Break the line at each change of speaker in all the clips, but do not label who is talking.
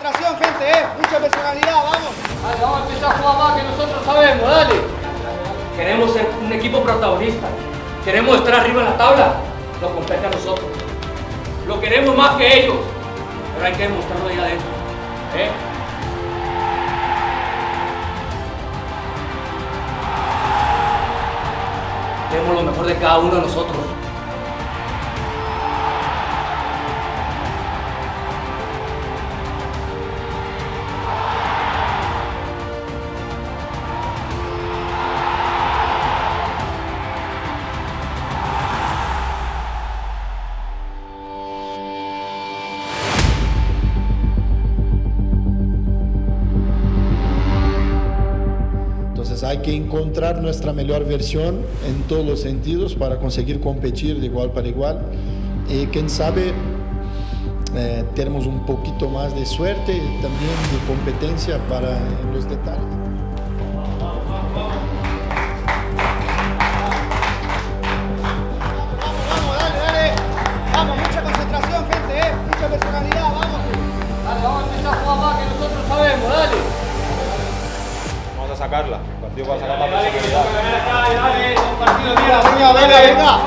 concentración, gente, ¿eh? Mucha personalidad, vamos.
Vamos a empezar a jugar más que nosotros sabemos, dale. Queremos ser un equipo protagonista. Queremos estar arriba en la tabla. Nos compete a nosotros. Lo queremos más que ellos. Pero hay que demostrarlo ahí adentro. ¿eh? Demos lo mejor de cada uno de nosotros.
Hay que encontrar nuestra mejor versión en todos los sentidos para conseguir competir de igual para igual. Y quién sabe, eh, tenemos un poquito más de suerte y también de competencia para los detalles.
Sacarla. El partido va a sacar la personalidad.
venga, venga, venga.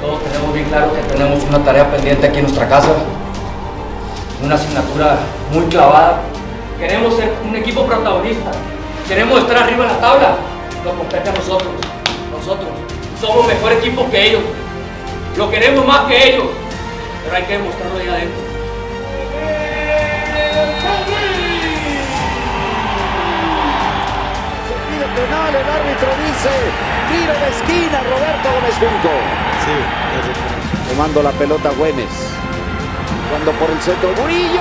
Todos tenemos bien claro que tenemos una tarea pendiente aquí en nuestra casa, una asignatura muy clavada. Queremos ser un equipo protagonista, queremos estar arriba en la tabla. Nos compete a nosotros, nosotros. Somos mejor equipo que ellos, lo queremos más que ellos, pero hay que demostrarlo ahí adentro.
Penal, el árbitro dice tiro de esquina, Roberto Gómez Junco. Tomando la pelota Güemes. Cuando por el centro Murillo.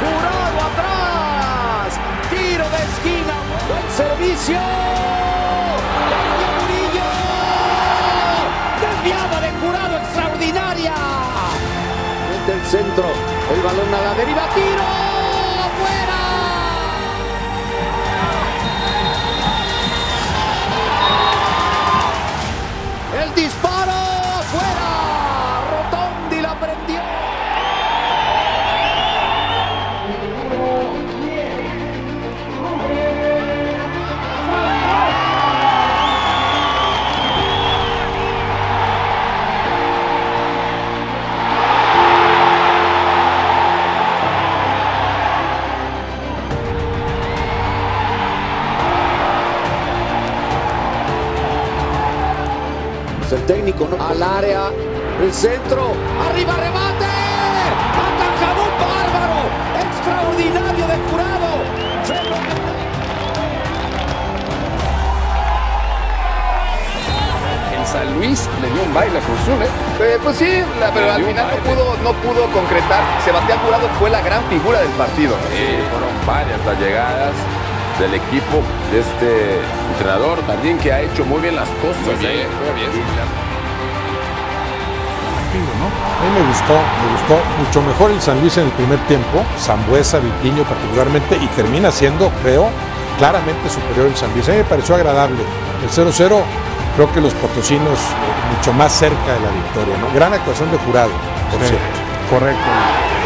Jurado atrás. Tiro de esquina. Buen servicio. Extraordinaria. Mete el centro. El balón a la deriva. Tiro. ¡Fuera! Técnico ¿no? al área, el centro, arriba remate, atajado bárbaro, extraordinario de jurado.
En San Luis le dio un baile a Cruz Azul, ¿eh?
Eh, pues sí, la- pero al final no pudo, no pudo concretar. Sebastián Jurado fue la gran figura del partido.
Sí, fueron varias las llegadas del equipo de este entrenador también que ha hecho muy bien las cosas.
Muy bien,
¿eh?
muy bien.
¿no? A mí me gustó, me gustó mucho mejor el San Luis en el primer tiempo, Zambuesa, Vitiño particularmente, y termina siendo, creo, claramente superior el San Luis. A mí me pareció agradable. El 0-0, creo que los potosinos eh, mucho más cerca de la victoria, ¿no? Gran actuación de jurado, por cierto.
Correcto.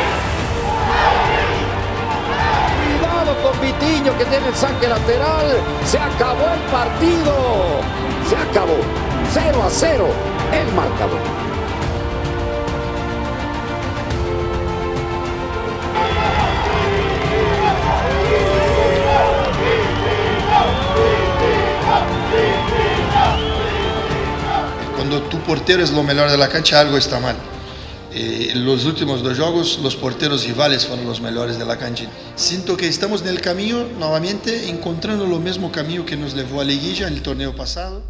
Que tiene el saque lateral. Se acabó el partido. Se acabó. 0 a 0 el marcador.
Cuando tu portero es lo mejor de la cancha, algo está mal. Eh, los últimos dos juegos, los porteros rivales fueron los mejores de la cancha. Siento que estamos en el camino, nuevamente, encontrando lo mismo camino que nos llevó a Liguilla en el torneo pasado.